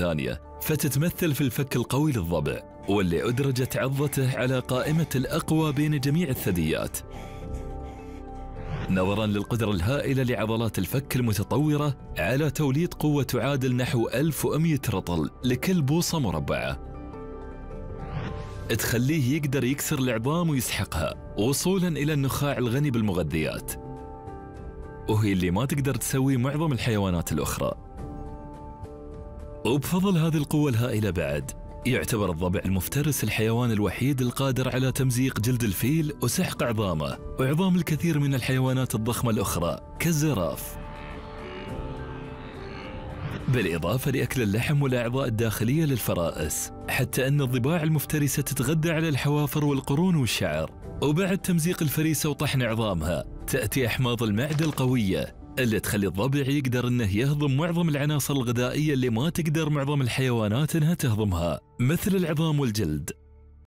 الثانية فتتمثل في الفك القوي للضبع واللي أدرجت عضته على قائمة الأقوى بين جميع الثدييات. نظرا للقدرة الهائلة لعضلات الفك المتطورة على توليد قوة تعادل نحو 1100 رطل لكل بوصة مربعة. تخليه يقدر يكسر العظام ويسحقها وصولا إلى النخاع الغني بالمغذيات. وهي اللي ما تقدر تسوي معظم الحيوانات الأخرى. وبفضل هذه القوة الهائلة بعد يعتبر الضبع المفترس الحيوان الوحيد القادر على تمزيق جلد الفيل وسحق عظامه وعظام الكثير من الحيوانات الضخمة الأخرى كالزراف. بالإضافة لأكل اللحم والأعضاء الداخلية للفرائس حتى أن الضباع المفترسة تتغذى على الحوافر والقرون والشعر وبعد تمزيق الفريسة وطحن عظامها تأتي أحماض المعدة القوية اللي تخلي الضبع يقدر إنه يهضم معظم العناصر الغذائية اللي ما تقدر معظم الحيوانات إنها تهضمها مثل العظام والجلد.